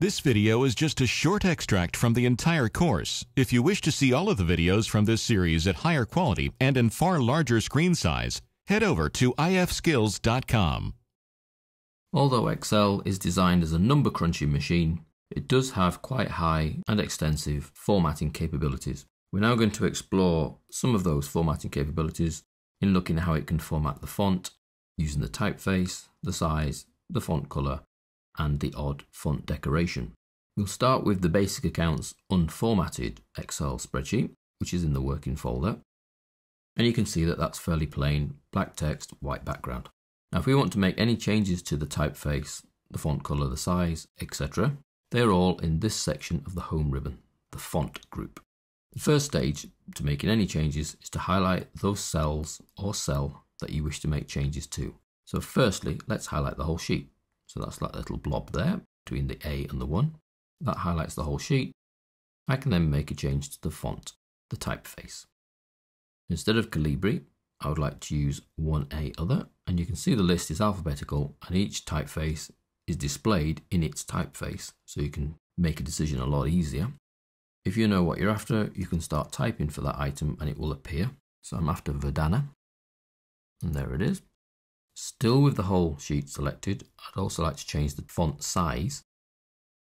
This video is just a short extract from the entire course. If you wish to see all of the videos from this series at higher quality and in far larger screen size, head over to ifskills.com. Although Excel is designed as a number crunching machine, it does have quite high and extensive formatting capabilities. We're now going to explore some of those formatting capabilities in looking at how it can format the font using the typeface, the size, the font color, and the odd font decoration. We'll start with the basic accounts unformatted Excel spreadsheet, which is in the working folder. And you can see that that's fairly plain, black text, white background. Now if we want to make any changes to the typeface, the font color, the size, etc., they're all in this section of the home ribbon, the font group. The first stage to making any changes is to highlight those cells or cell that you wish to make changes to. So firstly, let's highlight the whole sheet. So that's that little blob there between the A and the 1. That highlights the whole sheet. I can then make a change to the font, the typeface. Instead of Calibri, I would like to use 1A other, and you can see the list is alphabetical and each typeface is displayed in its typeface, so you can make a decision a lot easier. If you know what you're after, you can start typing for that item and it will appear. So I'm after Verdana, and there it is. Still with the whole sheet selected, I'd also like to change the font size.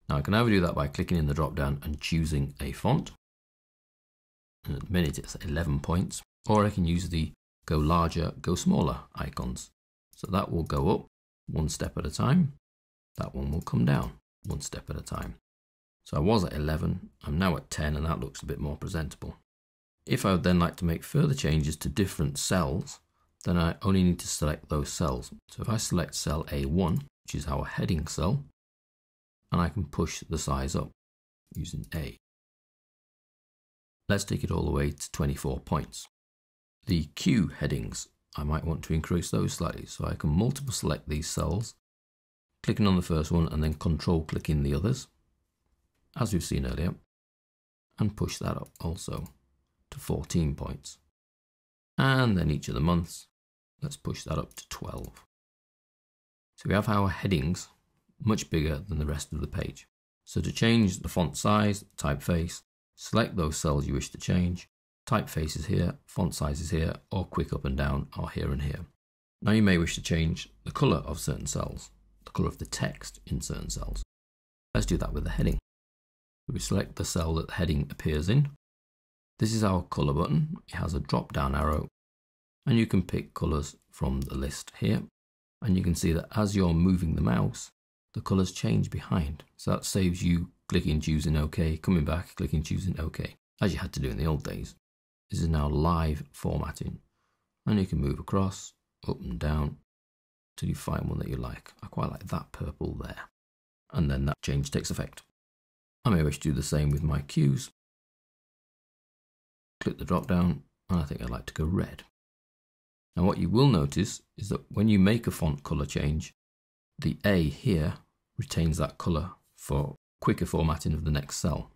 Now I can either do that by clicking in the drop down and choosing a font. And at the minute it's 11 points. Or I can use the go larger, go smaller icons. So that will go up one step at a time. That one will come down one step at a time. So I was at 11, I'm now at 10 and that looks a bit more presentable. If I would then like to make further changes to different cells, then I only need to select those cells. So if I select cell A1, which is our heading cell, and I can push the size up using A. Let's take it all the way to 24 points. The Q headings, I might want to increase those slightly, so I can multiple select these cells, clicking on the first one and then control clicking the others, as we've seen earlier, and push that up also to 14 points. And then each of the months, Let's push that up to 12. So we have our headings much bigger than the rest of the page. So to change the font size, typeface, select those cells you wish to change. Typeface is here, font size is here, or quick up and down are here and here. Now you may wish to change the color of certain cells, the color of the text in certain cells. Let's do that with the heading. We select the cell that the heading appears in. This is our color button. It has a drop down arrow and you can pick colors from the list here. And you can see that as you're moving the mouse the colors change behind. So that saves you clicking choosing OK coming back clicking choosing OK as you had to do in the old days. This is now live formatting. And you can move across up and down till you find one that you like. I quite like that purple there. And then that change takes effect. I may wish to do the same with my cues. Click the drop down and I think I'd like to go red now what you will notice is that when you make a font color change, the A here retains that color for quicker formatting of the next cell.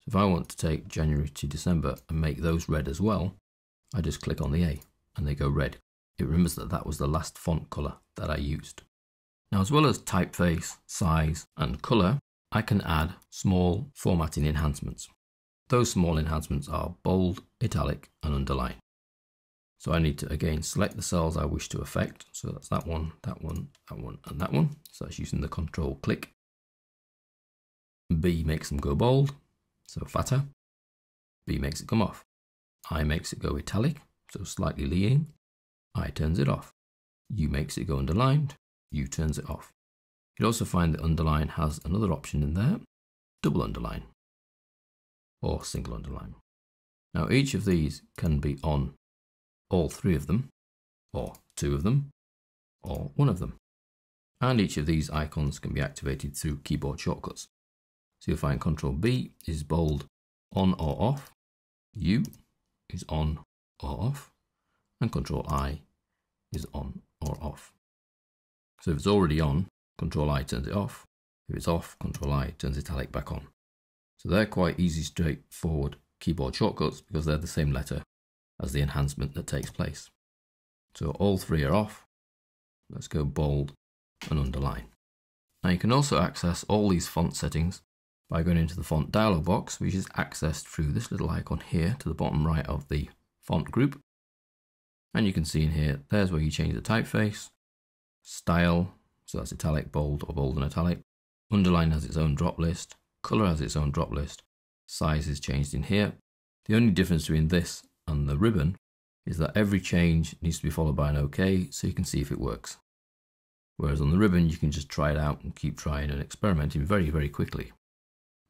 So if I want to take January to December and make those red as well, I just click on the A and they go red. It remembers that that was the last font color that I used. Now as well as typeface, size and color, I can add small formatting enhancements. Those small enhancements are bold, italic and underline. So I need to again select the cells I wish to affect. So that's that one, that one, that one, and that one. So that's using the control click. B makes them go bold, so fatter. B makes it come off. I makes it go italic, so slightly leaning. I turns it off. U makes it go underlined. U turns it off. You'll also find that underline has another option in there, double underline or single underline. Now each of these can be on all three of them, or two of them, or one of them. And each of these icons can be activated through keyboard shortcuts. So you'll find Control B is bold on or off, U is on or off, and Control I is on or off. So if it's already on, Control I turns it off. If it's off, Control I turns italic back on. So they're quite easy, straightforward keyboard shortcuts because they're the same letter as the enhancement that takes place. So all three are off. Let's go bold and underline. Now you can also access all these font settings by going into the font dialog box, which is accessed through this little icon here to the bottom right of the font group. And you can see in here, there's where you change the typeface, style, so that's italic, bold, or bold and italic. Underline has its own drop list, color has its own drop list, size is changed in here. The only difference between this and the ribbon is that every change needs to be followed by an OK so you can see if it works. Whereas on the ribbon, you can just try it out and keep trying and experimenting very, very quickly.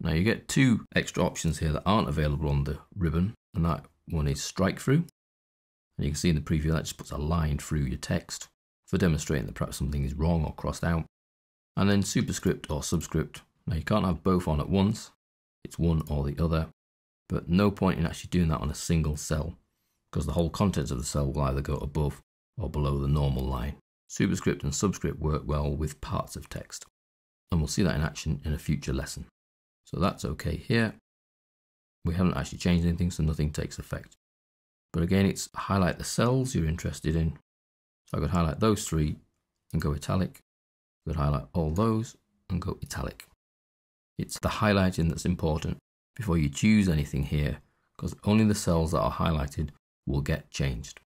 Now you get two extra options here that aren't available on the ribbon, and that one is strike through. And you can see in the preview that just puts a line through your text for demonstrating that perhaps something is wrong or crossed out. And then superscript or subscript. Now you can't have both on at once, it's one or the other, but no point in actually doing that on a single cell because the whole contents of the cell will either go above or below the normal line. Superscript and subscript work well with parts of text, and we'll see that in action in a future lesson. So that's okay here. We haven't actually changed anything, so nothing takes effect. But again, it's highlight the cells you're interested in. So I could highlight those three and go italic. I could highlight all those and go italic. It's the highlighting that's important before you choose anything here, because only the cells that are highlighted will get changed.